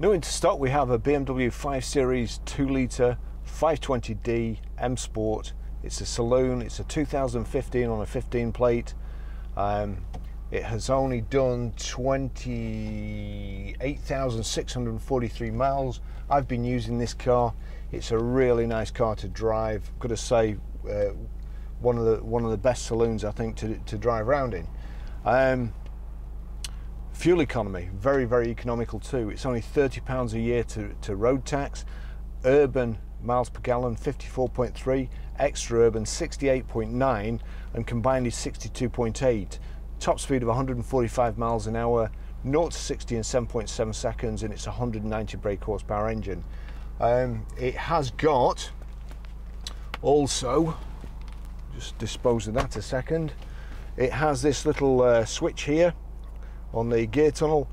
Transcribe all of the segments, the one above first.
New into stock, we have a BMW 5 Series 2 litre 520D M Sport. It's a saloon, it's a 2015 on a 15 plate. Um, it has only done 28,643 miles. I've been using this car. It's a really nice car to drive. I've got to say, uh, one of the one of the best saloons I think to, to drive around in. Um, Fuel economy, very, very economical too. It's only £30 a year to, to road tax. Urban miles per gallon 54.3, extra urban 68.9, and combined is 62.8. Top speed of 145 miles an hour, 0 to 60 in 7.7 seconds, and it's a 190 brake horsepower engine. Um, it has got also, just dispose of that a second, it has this little uh, switch here on the gear tunnel,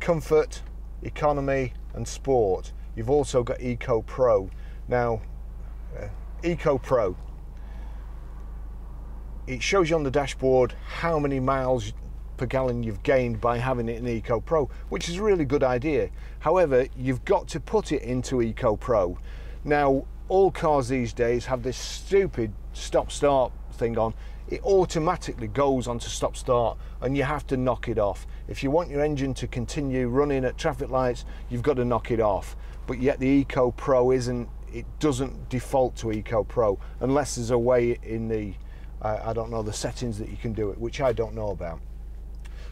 comfort, economy and sport. You've also got Eco Pro. Now, uh, Eco Pro, it shows you on the dashboard how many miles per gallon you've gained by having it in Eco Pro, which is a really good idea. However, you've got to put it into Eco Pro. Now, all cars these days have this stupid stop start thing on it automatically goes onto stop start and you have to knock it off. If you want your engine to continue running at traffic lights, you've got to knock it off. But yet the Eco Pro isn't, it doesn't default to Eco Pro unless there's a way in the, uh, I don't know, the settings that you can do it, which I don't know about.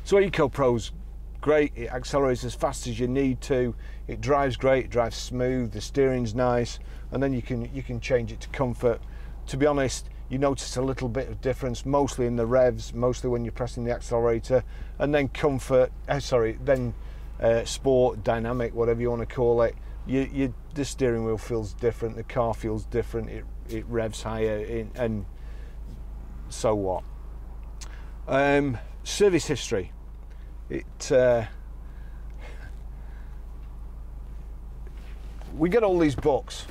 So Eco Pro's great, it accelerates as fast as you need to, it drives great, it drives smooth, the steering's nice, and then you can, you can change it to comfort. To be honest, you notice a little bit of difference mostly in the revs mostly when you're pressing the accelerator and then comfort uh, sorry then uh, sport dynamic whatever you want to call it. You, you, the steering wheel feels different the car feels different it, it revs higher in, and so what. Um, service history. It uh, we get all these books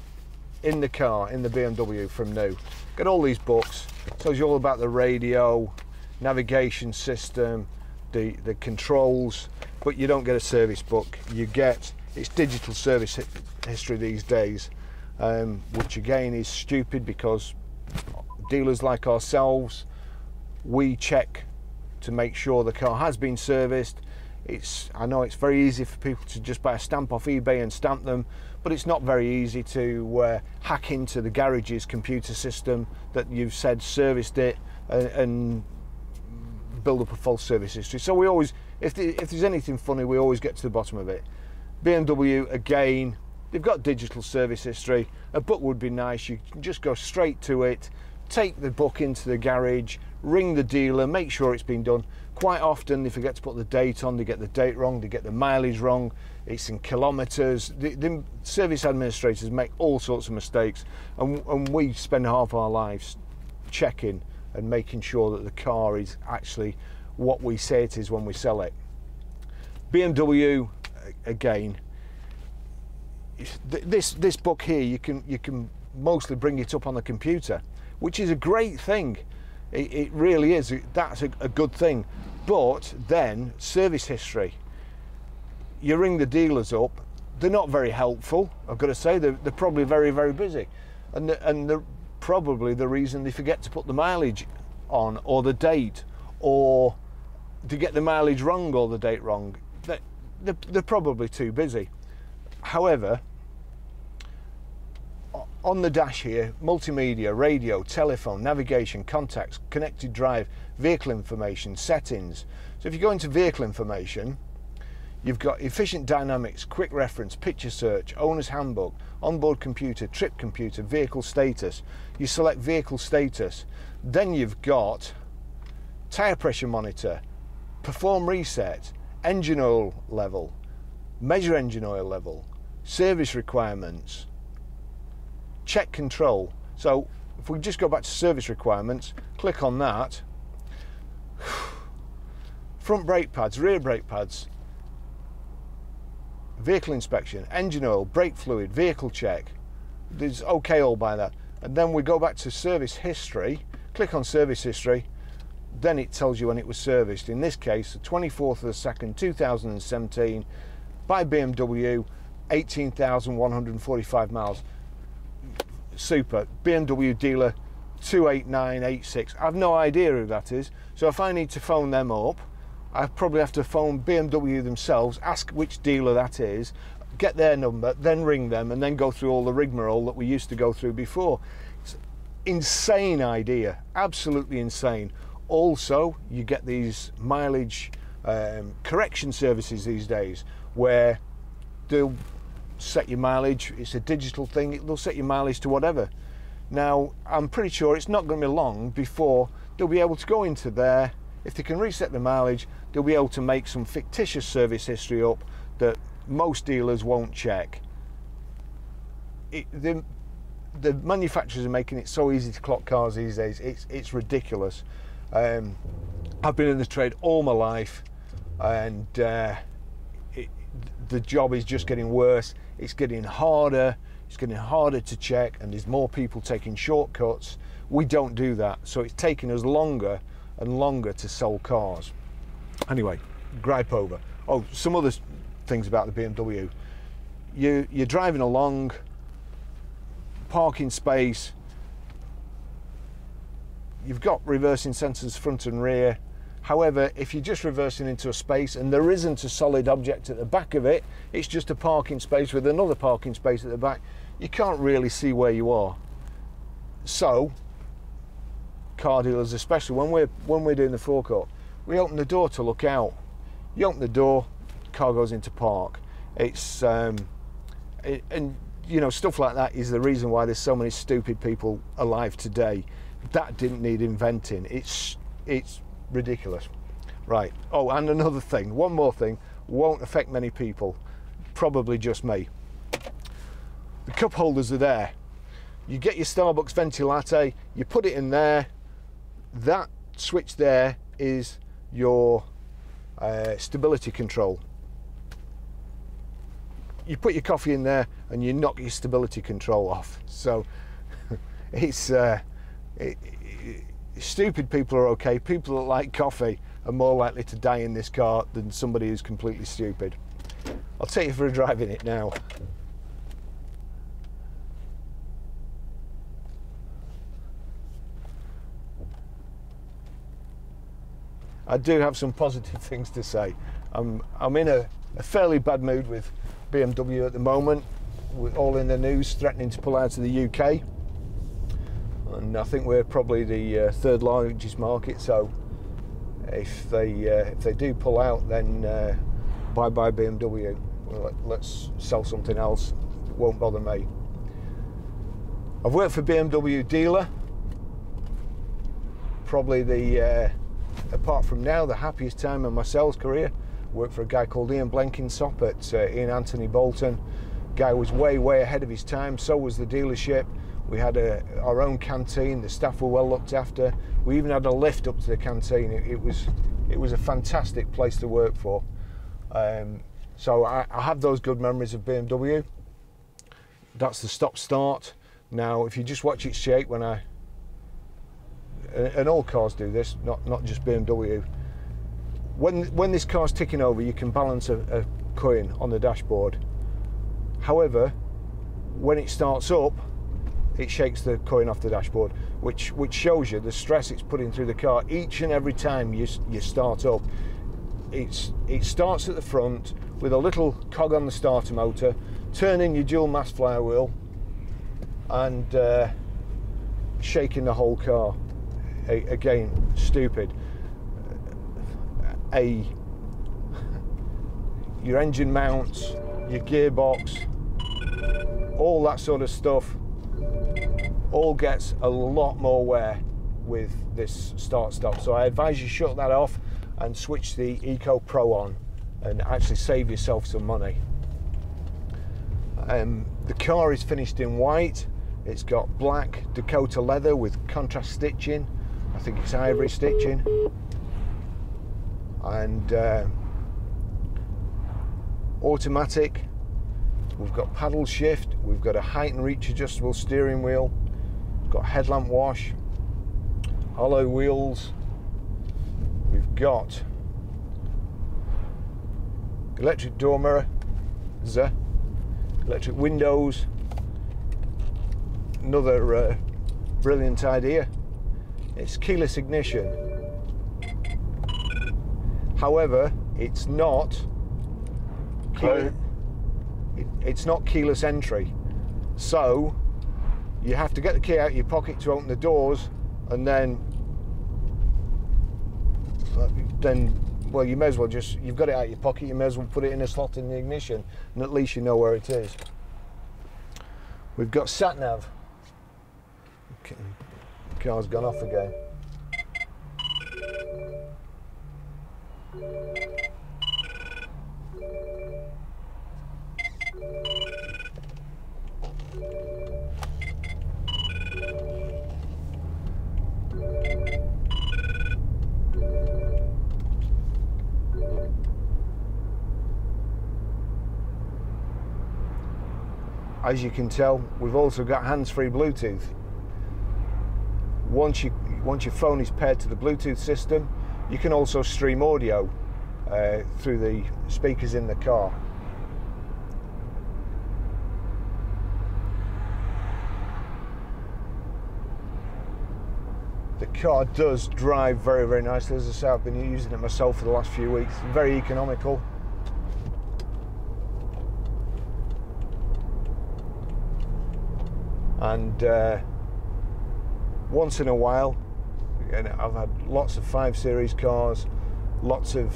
in the car in the BMW from new Got all these books. Tells you all about the radio, navigation system, the the controls, but you don't get a service book. You get it's digital service history these days, um, which again is stupid because dealers like ourselves, we check to make sure the car has been serviced. It's I know it's very easy for people to just buy a stamp off eBay and stamp them, but it's not very easy to uh, hack into the garage's computer system that you've said serviced it and, and, build up a false service history. So we always, if, the, if there's anything funny, we always get to the bottom of it. BMW again, they've got digital service history. A book would be nice. You can just go straight to it, take the book into the garage, ring the dealer, make sure it's been done. Quite often they forget to put the date on, they get the date wrong, they get the mileage wrong, it's in kilometres. The, the, service administrators make all sorts of mistakes, and, and we spend half our lives checking and making sure that the car is actually what we say it is when we sell it. BMW, again, this this book here you can you can mostly bring it up on the computer, which is a great thing. It, it really is. That's a, a good thing. But then service history you ring the dealers up, they're not very helpful, I've got to say. They're, they're probably very, very busy. And, the, and they're probably the reason they forget to put the mileage on or the date or to get the mileage wrong or the date wrong. They're, they're, they're probably too busy. However, on the dash here, multimedia, radio, telephone, navigation, contacts, connected drive, vehicle information, settings. So if you go into vehicle information, You've got efficient dynamics, quick reference, picture search, owner's handbook, onboard computer, trip computer, vehicle status. You select vehicle status. Then you've got tyre pressure monitor, perform reset, engine oil level, measure engine oil level, service requirements, check control. So if we just go back to service requirements, click on that. Front brake pads, rear brake pads, vehicle inspection, engine oil, brake fluid, vehicle check. There's okay all by that. And then we go back to service history, click on service history, then it tells you when it was serviced. In this case, the 24th of the 2nd, 2017, by BMW, 18,145 miles. Super. BMW dealer 28986. I've no idea who that is. So if I need to phone them up, I probably have to phone BMW themselves, ask which dealer that is, get their number, then ring them, and then go through all the rigmarole that we used to go through before. It's insane idea, absolutely insane. Also, you get these mileage um, correction services these days where they'll set your mileage. It's a digital thing. They'll set your mileage to whatever. Now, I'm pretty sure it's not going to be long before they'll be able to go into there. If they can reset the mileage, they'll be able to make some fictitious service history up that most dealers won't check. It, the, the manufacturers are making it so easy to clock cars these days. It's it's ridiculous. Um, I've been in the trade all my life, and uh, it, the job is just getting worse. It's getting harder. It's getting harder to check, and there's more people taking shortcuts. We don't do that, so it's taking us longer and longer to sell cars. Anyway, gripe over. Oh, some other things about the BMW. You, you're driving along, parking space, you've got reversing sensors front and rear. However, if you're just reversing into a space and there isn't a solid object at the back of it, it's just a parking space with another parking space at the back, you can't really see where you are. So, car dealers, especially when we're when we're doing the forecourt, we open the door to look out. You open the door, car goes into park. It's um, it, and you know stuff like that is the reason why there's so many stupid people alive today. That didn't need inventing. It's it's ridiculous. Right. Oh, and another thing, one more thing, won't affect many people, probably just me. The cup holders are there. You get your Starbucks venti latte, you put it in there. That switch there is your uh, stability control. You put your coffee in there and you knock your stability control off. So it's uh, it, it, stupid people are okay. People that like coffee are more likely to die in this car than somebody who's completely stupid. I'll take you for a drive in it now. I do have some positive things to say. I'm, I'm in a, a fairly bad mood with BMW at the moment. We're all in the news threatening to pull out of the UK. And I think we're probably the uh, third largest market. So if they uh, if they do pull out, then uh, bye bye BMW. Well, let, us sell something else. It won't bother me. I've worked for BMW dealer. Probably the uh, apart from now, the happiest time in my sales career. Worked for a guy called Ian Blenkinsop at uh, Ian Anthony Bolton. Guy was way, way ahead of his time. So was the dealership. We had a, our own canteen. The staff were well looked after. We even had a lift up to the canteen. It, it was, it was a fantastic place to work for. Um, so I, I have those good memories of BMW. That's the stop start. Now, if you just watch it shake when I and all cars do this, not not just BMW. When when this car's ticking over, you can balance a, a coin on the dashboard. However, when it starts up, it shakes the coin off the dashboard, which which shows you the stress it's putting through the car each and every time you you start up. It's it starts at the front with a little cog on the starter motor, turning your dual mass flywheel, and uh, shaking the whole car again, stupid. A your engine mounts, your gearbox, all that sort of stuff, all gets a lot more wear with this start stop. So I advise you shut that off and switch the Eco Pro on and actually save yourself some money. Um, the car is finished in white. It's got black Dakota leather with contrast stitching. I think it's ivory stitching. And uh, automatic. We've got paddle shift. We've got a height and reach adjustable steering wheel. We've got headlamp wash. Alloy wheels. We've got electric door mirror electric windows. Another uh, brilliant idea. It's keyless ignition. However, it's not. Hello? it- it's not keyless entry. So you have to get the key out of your pocket to open the doors, and then uh, then well, you may as well just you've got it out of your pocket. You may as well put it in a slot in the ignition, and at least you know where it is. We've got sat nav. Okay. Car's gone off again. As you can tell, we've also got hands-free Bluetooth. Once you once your phone is paired to the Bluetooth system, you can also stream audio uh, through the speakers in the car. The car does drive very, very nicely. As I say, I've been using it myself for the last few weeks. Very economical. And uh, once in a while, and I've had lots of five series cars, lots of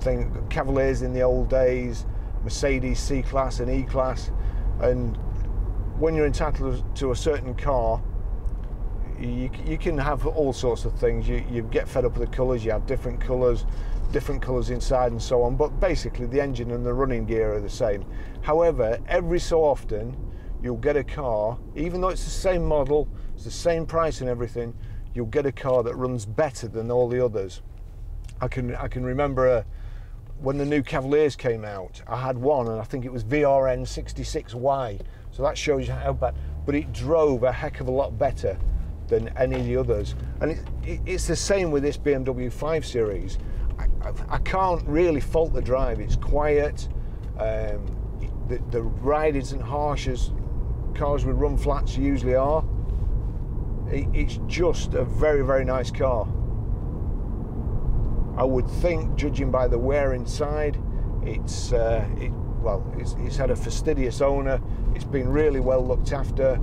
thing Cavaliers in the old days, Mercedes C class and E class, and when you're entitled to a certain car, you, you can have all sorts of things. You, you get fed up with the colours, you have different colours, different colours inside, and so on. But basically, the engine and the running gear are the same. However, every so often, you'll get a car, even though it's the same model, it's the same price and everything, you'll get a car that runs better than all the others. I can I can remember uh, when the new Cavaliers came out, I had one, and I think it was VRN 66Y. So that shows you how bad. But it drove a heck of a lot better than any of the others. And it, it, it's the same with this BMW 5 Series. I, I, I can't really fault the drive. It's quiet. Um, the, the ride isn't harsh as cars with run flats usually are. It, it's just a very, very nice car. I would think, judging by the wear inside, it's uh, it, well, it's, it's had a fastidious owner. It's been really well looked after.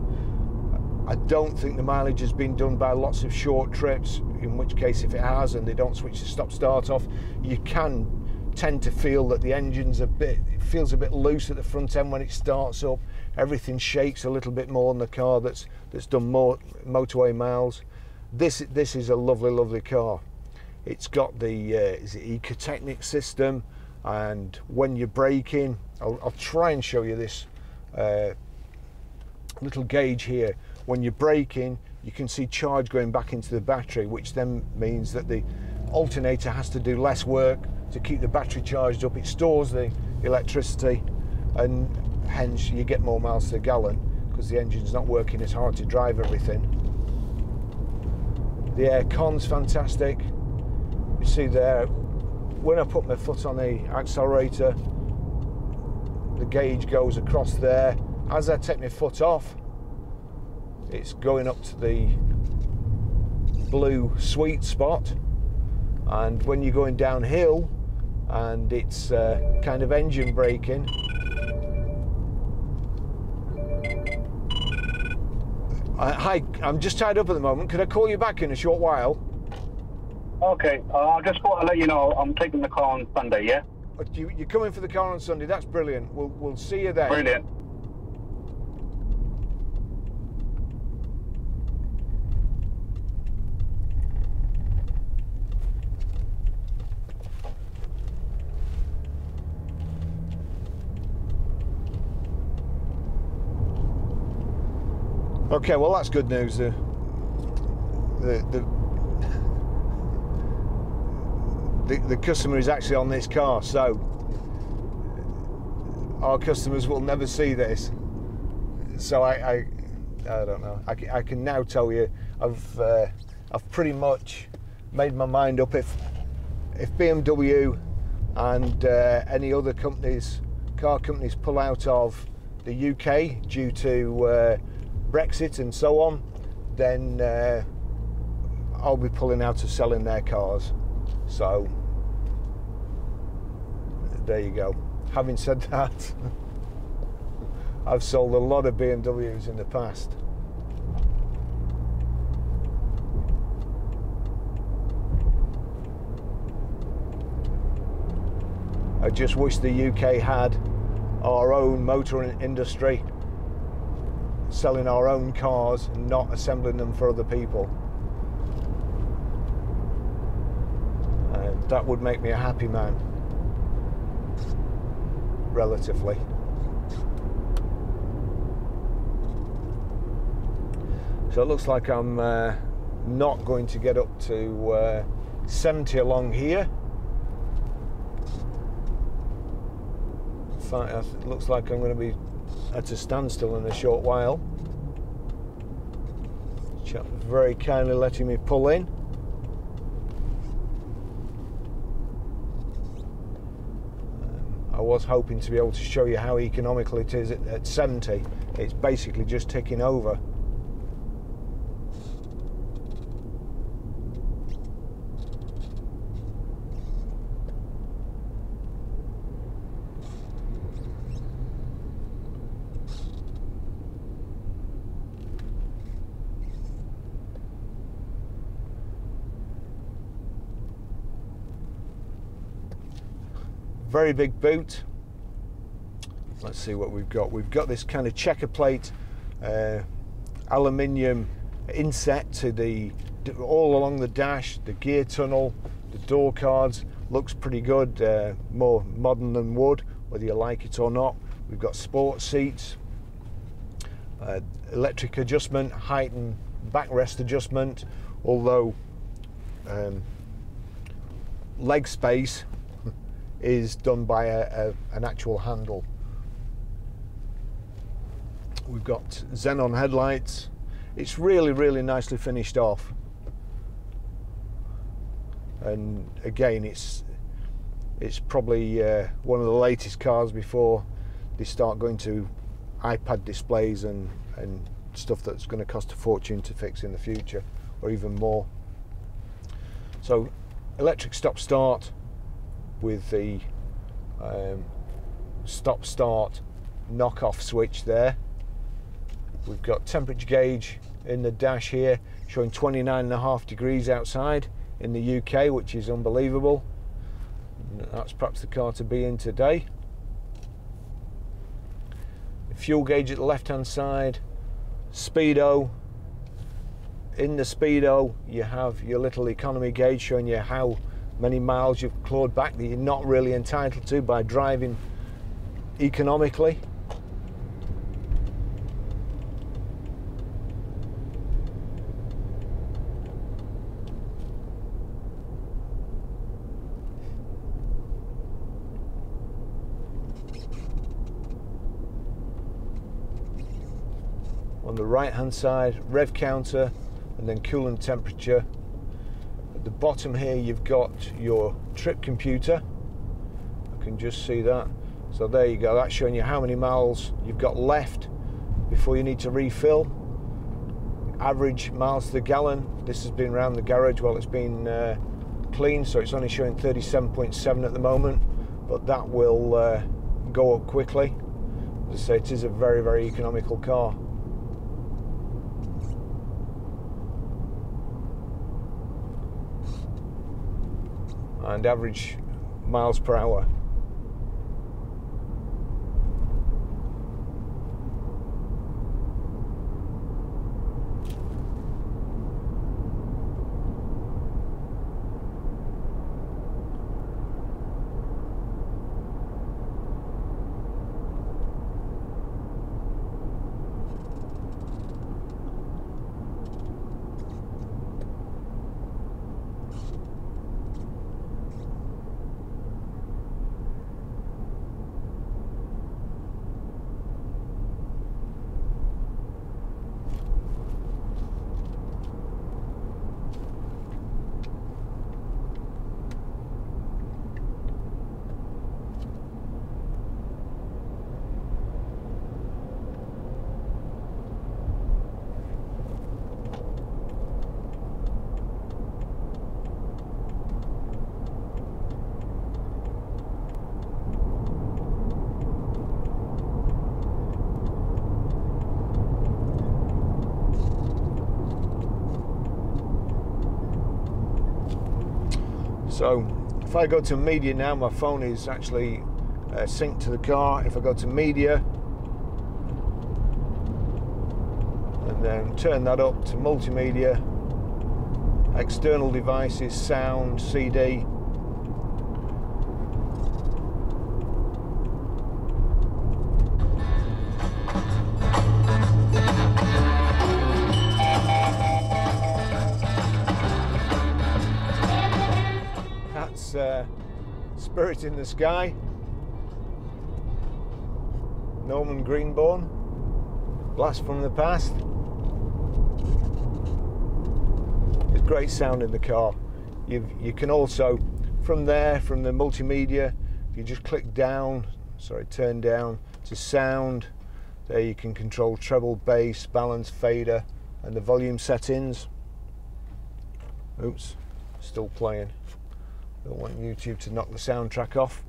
I don't think the mileage has been done by lots of short trips. In which case, if it has, and they don't switch the stop-start off, you can tend to feel that the engine's a bit. It feels a bit loose at the front end when it starts up. Everything shakes a little bit more than the car that's that's done more motorway miles. This this is a lovely, lovely car. It's got the uh, is it Ecotechnic system, and when you're braking, I'll, I'll try and show you this uh, little gauge here. When you're braking, you can see charge going back into the battery, which then means that the alternator has to do less work to keep the battery charged up. It stores the electricity, and hence you get more miles to the gallon because the engine's not working as hard to drive everything. The air con's fantastic. You see there, when I put my foot on the accelerator, the gauge goes across there. As I take my foot off, it's going up to the blue sweet spot. And when you're going downhill and it's uh, kind of engine braking, uh, hi, I'm just tied up at the moment. Could I call you back in a short while? Okay, uh, I just thought I'd let you know I'm taking the car on Sunday, yeah? Uh, You, you're coming for the car on Sunday. That's brilliant. We'll, we'll see you then. Brilliant. Okay, well that's good news. The the the, the, the customer is actually on this car, so our customers will never see this. So I I, I don't know. I, I can now tell you I've uh, I've pretty much made my mind up if if BMW and uh, any other companies car companies pull out of the UK due to uh, Brexit and so on, then uh, I'll be pulling out of selling their cars. So there you go. Having said that, I've sold a lot of BMWs in the past. I just wish the UK had our own motor industry, selling our own cars and not assembling them for other people. And that would make me a happy man, relatively. So it looks like I'm uh, not going to get up to uh, 70 along here. it looks like I'm going to be at a standstill in a short while. Chap very kindly letting me pull in. Um, I was hoping to be able to show you how economical it is at, at 70. It's basically just ticking over. Very big boot. Let's see what we've got. We've got this kind of checker plate, uh, aluminium inset to the all along the dash, the gear tunnel, the door cards. Looks pretty good, uh, more modern than wood, whether you like it or not. We've got sport seats, uh, electric adjustment, height and backrest adjustment, although um, leg space is done by a, a, an actual handle. We've got xenon headlights. It's really, really nicely finished off. And again, it's it's probably uh, one of the latest cars before they start going to iPad displays and, and stuff that's going to cost a fortune to fix in the future, or even more. So, electric stop start, with the um, stop start knock off switch there. We've got temperature gauge in the dash here showing 29 and a half degrees outside in the UK, which is unbelievable. That's perhaps the car to be in today. Fuel gauge at the left hand side, speedo. In the speedo, you have your little economy gauge showing you how many miles you've clawed back that you're not really entitled to by driving economically. On the right hand side, rev counter and then coolant temperature the bottom here you've got your trip computer. I can just see that. So there you go. That's showing you how many miles you've got left before you need to refill. Average miles to the gallon. This has been around the garage. While it's been uh, clean so it's only showing 37.7 at the moment but that will uh, go up quickly. As I say it is a very very economical car and average miles per hour. So if I go to media now, my phone is actually uh, synced to the car. If I go to media and then turn that up to multimedia, external devices, sound, CD. Spirit in the Sky. Norman Greenbaum. Blast from the Past. It's great sound in the car. you you can also, from there, from the multimedia, if you just click down, sorry, turn down to sound, there you can control treble, bass, balance, fader, and the volume settings. Oops, still playing. Don't want YouTube to knock the soundtrack off.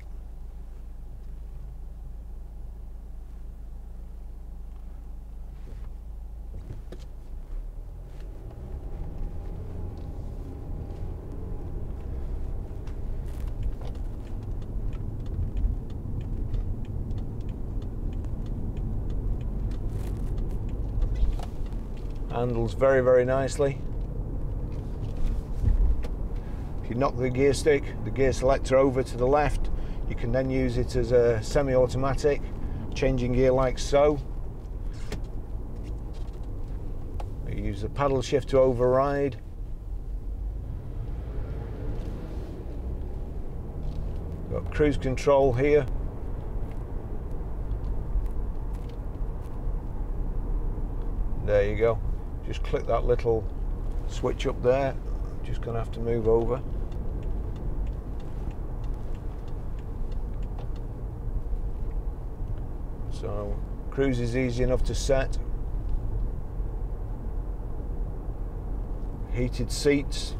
Handles very, very nicely. You knock the gear stick, the gear selector over to the left, you can then use it as a semi-automatic, changing gear like so. You use the paddle shift to override. Got cruise control here. There you go. Just click that little switch up there. Just gonna have to move over. So cruise is easy enough to set. Heated seats.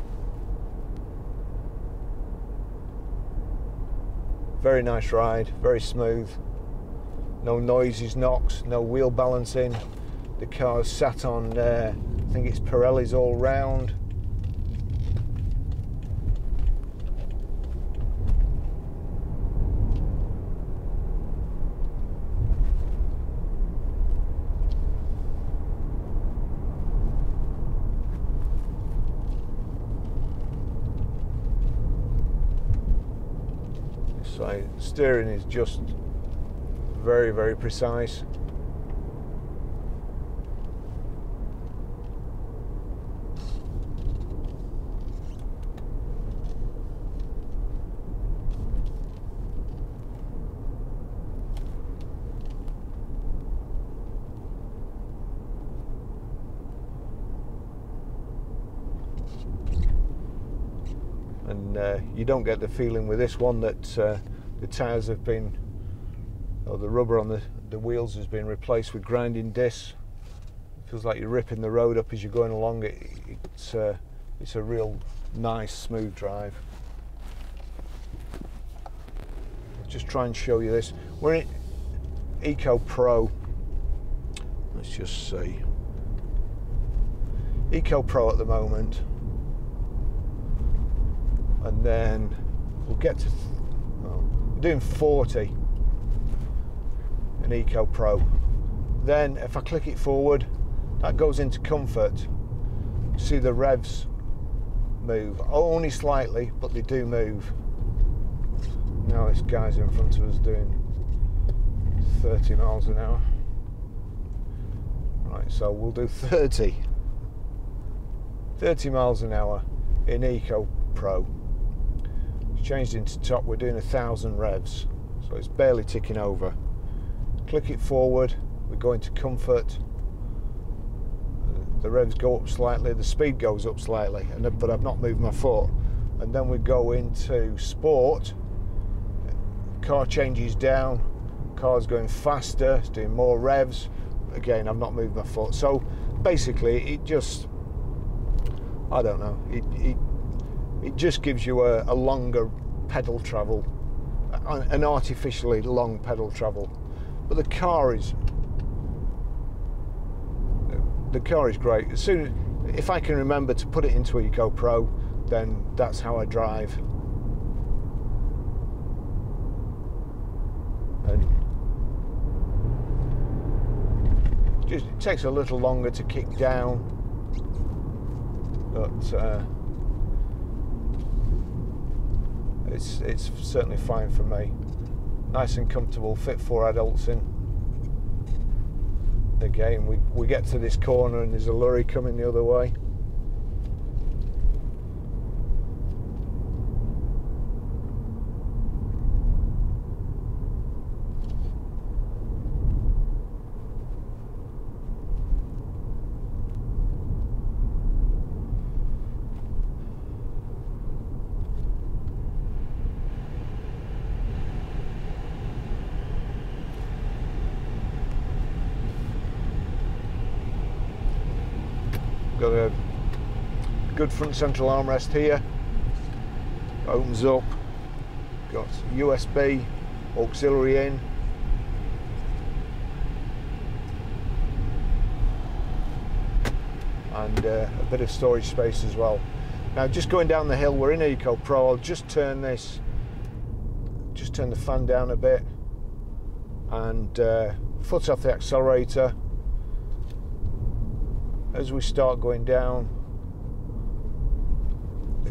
Very nice ride, very smooth. No noises, knocks, no wheel balancing. The car's sat on, uh, I think it's Pirelli's all round. So steering is just very, very precise. and uh, you don't get the feeling with this one that uh, the tyres have been or the rubber on the, the wheels has been replaced with grinding discs. It feels like you're ripping the road up as you're going along. It, it's uh, it's a real nice smooth drive. Just try and show you this. We're in Eco Pro. Let's just see. Eco Pro at the moment. And then we'll get to we're doing 40 in Eco Pro. Then if I click it forward that goes into comfort see the revs move. Only slightly but they do move. Now this guy's in front of us doing 30 miles an hour. Right so we'll do 30 30 miles an hour in Eco Pro changed into top. We're doing a thousand revs so it's barely ticking over. Click it forward we go into comfort. The revs go up slightly the speed goes up slightly and but I've not moved my foot. And then we go into sport. Car changes down car's going faster it's doing more revs. Again I've not moved my foot. So basically it just I don't know. It, it it just gives you a, a longer pedal travel, an artificially long pedal travel. But the car is the car is great. As soon as, if I can remember to put it into Eco Pro, then that's how I drive. And just it takes a little longer to kick down, but. Uh, it's it's certainly fine for me. Nice and comfortable, fit for adults in. Again, we, we get to this corner and there's a lorry coming the other way. Got a good front central armrest here. Opens up. Got USB, auxiliary in. And uh, a bit of storage space as well. Now just going down the hill, we're in Eco Pro. I'll just turn this, just turn the fan down a bit and uh, foot off the accelerator as we start going down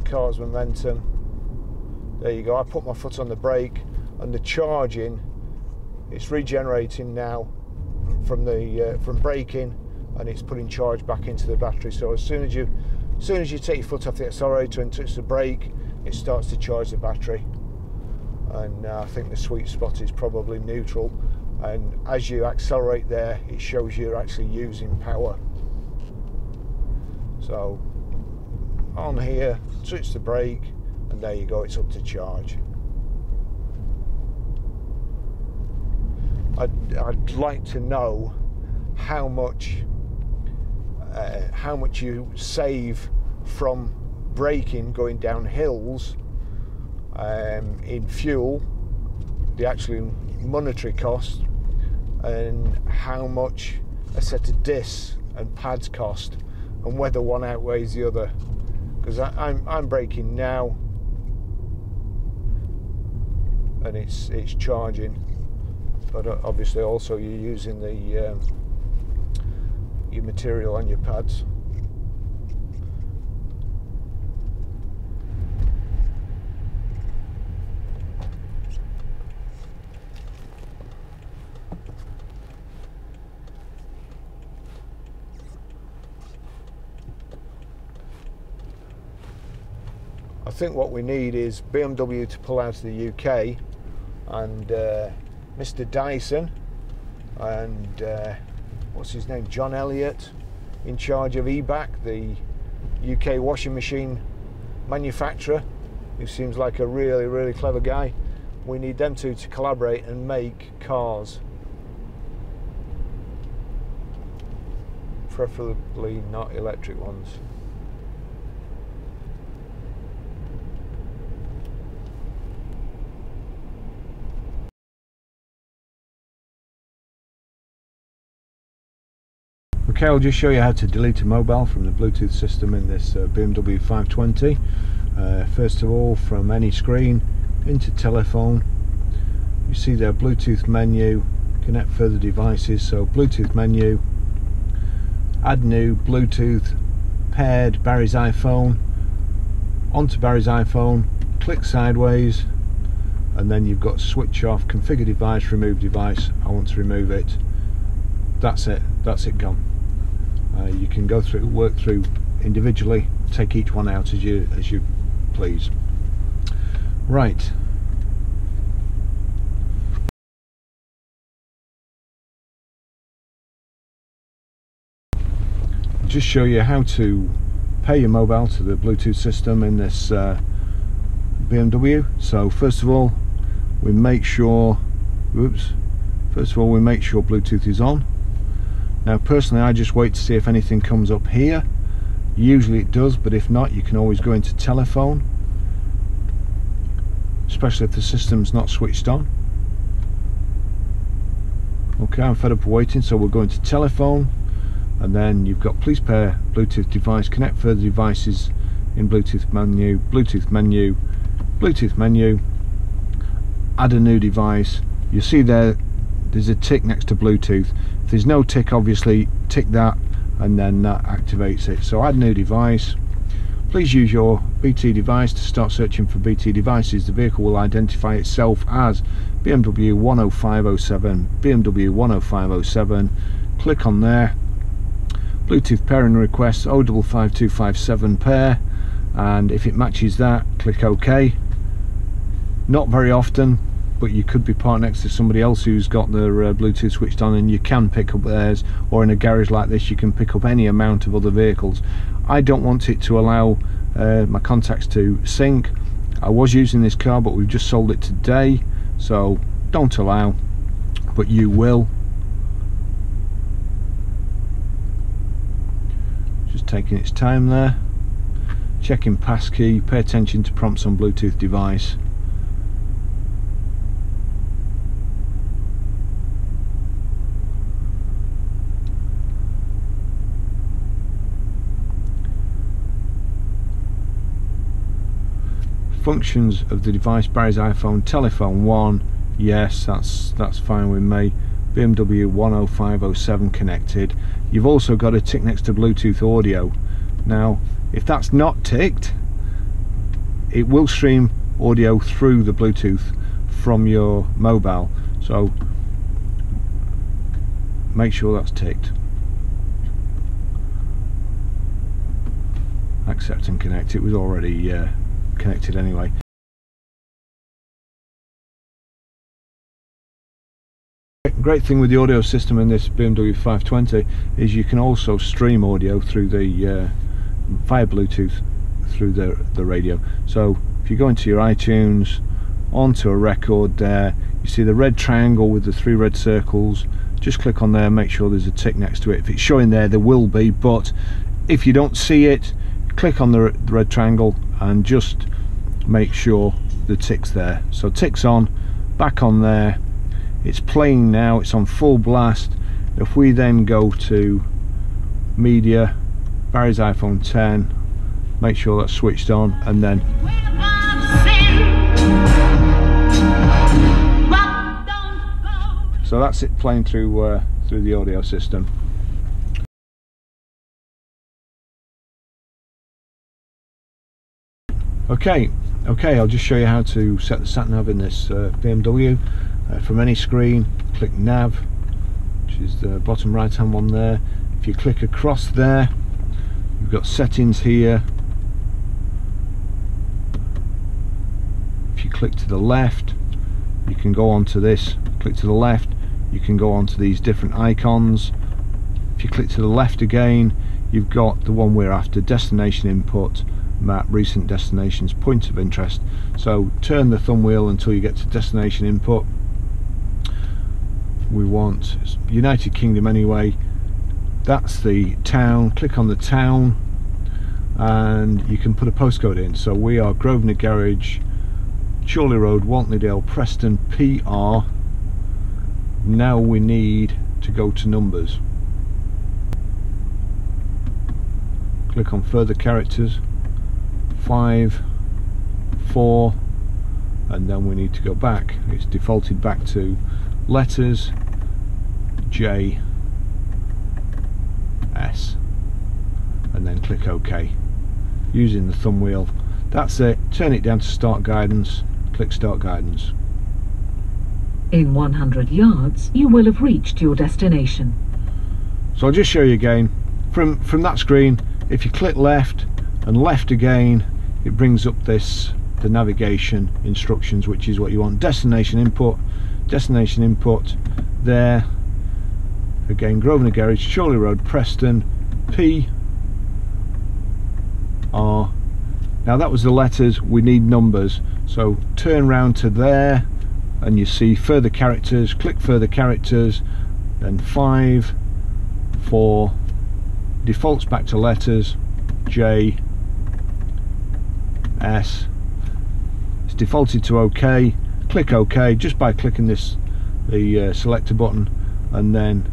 car's momentum. There you go. I put my foot on the brake and the charging it's regenerating now from the uh, from braking and it's putting charge back into the battery. So as soon as you as soon as you take your foot off the accelerator and touch the brake it starts to charge the battery. And uh, I think the sweet spot is probably neutral. And as you accelerate there it shows you're actually using power. So on here, switch the brake, and there you go, it's up to charge. I'd, I'd like to know how much uh, how much you save from braking going down hills um, in fuel, the actual monetary cost, and how much a set of discs and pads cost and whether one outweighs the other. Because I'm I'm braking now, and it's it's charging, but obviously also you're using the um, your material on your pads. Think what we need is BMW to pull out of the UK and uh, Mr. Dyson and uh, what's his name, John Elliott, in charge of Ebac, the UK washing machine manufacturer, who seems like a really, really clever guy. We need them two to collaborate and make cars. Preferably not electric ones. Okay, I'll just show you how to delete a mobile from the Bluetooth system in this uh, BMW 520. Uh, first of all, from any screen into telephone, you see their Bluetooth menu, connect further devices, so Bluetooth menu, add new Bluetooth, paired Barrie's iPhone, onto Barrie's iPhone, click sideways, and then you've got switch off, configure device, remove device, I want to remove it. That's it, that's it gone. Uh, you can go through, work through individually, take each one out as you as you please. Right. Just show you how to pair your mobile to the Bluetooth system in this uh, BMW. So first of all, we make sure, whoops, first of all we make sure Bluetooth is on now personally I just wait to see if anything comes up here. Usually it does, but if not you can always go into telephone, especially if the system's not switched on. Okay, I'm fed up waiting, so we'll go into telephone, and then you've got please pair Bluetooth device, connect further devices in Bluetooth menu, Bluetooth menu, Bluetooth menu, add a new device. You see there there's a tick next to Bluetooth. If there's no tick obviously tick that and then that activates it. So add new device. Please use your BT device to start searching for BT devices. The vehicle will identify itself as BMW 10507 BMW 10507 click on there. Bluetooth pairing request 055257 pair. And if it matches that click OK. Not very often but you could be parked next to somebody else who's got their uh, Bluetooth switched on and you can pick up theirs or in a garage like this you can pick up any amount of other vehicles. I don't want it to allow uh, my contacts to sync. I was using this car but we've just sold it today so don't allow but you will. Just taking its time there. Checking passkey pay attention to prompts on Bluetooth device functions of the device Barrie's iPhone telephone 1 yes that's that's fine with me. BMW 10507 connected. You've also got a tick next to Bluetooth audio. Now if that's not ticked it will stream audio through the Bluetooth from your mobile. So make sure that's ticked. Accept and connect. It was already uh, connected anyway. Great thing with the audio system in this BMW 520 is you can also stream audio through the uh, via Bluetooth through the, the radio. So if you go into your iTunes, onto a record there, you see the red triangle with the three red circles, just click on there, make sure there's a tick next to it. If it's showing there, there will be, but if you don't see it, click on the red triangle and just make sure the tick's there. So tick's on back on there. It's playing now it's on full blast. If we then go to media Barrie's iPhone 10 make sure that's switched on and then so that's it playing through uh, through the audio system okay okay I'll just show you how to set the sat nav in this uh, BMW uh, from any screen click nav which is the bottom right hand one there. If you click across there you've got settings here. If you click to the left you can go on to this. Click to the left you can go on to these different icons. If you click to the left again you've got the one we're after destination input map recent destinations points of interest. So turn the thumb wheel until you get to destination input. We want United Kingdom anyway. That's the town. Click on the town and you can put a postcode in. So we are Grosvenor Garage Chorley Road Whaltonley Preston PR now we need to go to numbers. Click on further characters five four and then we need to go back. It's defaulted back to letters J S and then click OK. Using the thumb wheel. That's it. Turn it down to start guidance. Click start guidance. In 100 yards you will have reached your destination. So I'll just show you again. From from that screen if you click left and left again it brings up this the navigation instructions which is what you want. Destination input destination input. There again Grosvenor Garage Chorley Road Preston P R. Now that was the letters. We need numbers. So turn round to there and you see further characters. Click further characters. Then 5 4 defaults back to letters. J S. It's defaulted to OK. Click OK just by clicking this the uh, selector button and then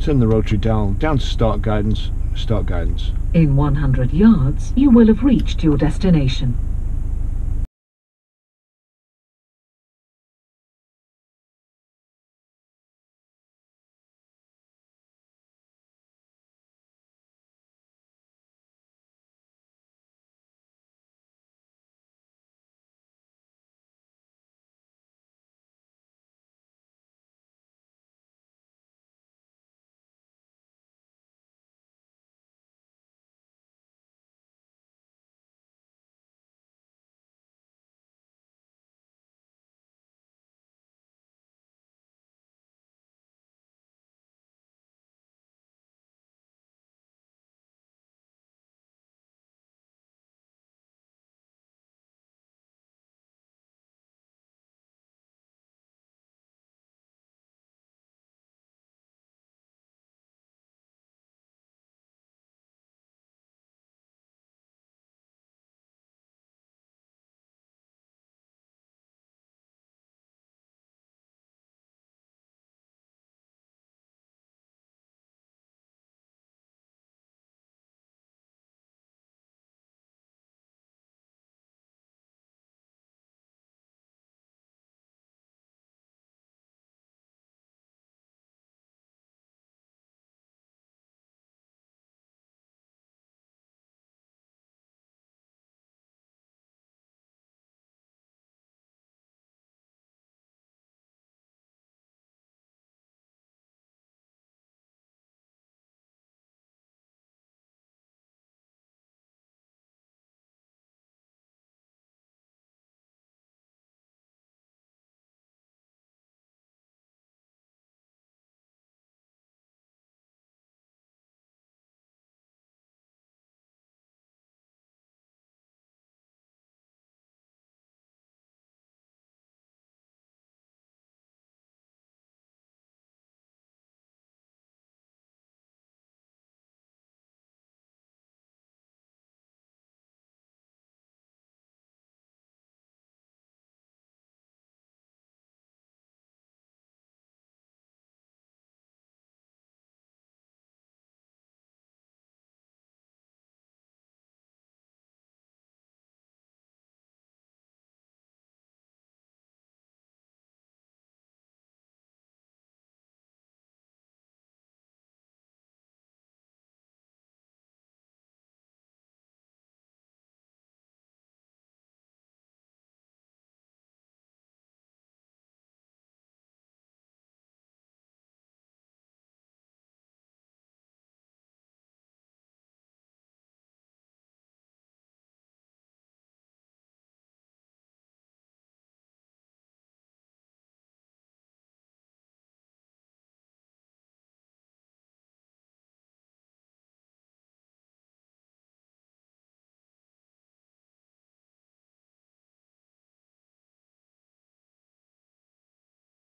turn the rotary dial down to start guidance start guidance. In 100 yards you will have reached your destination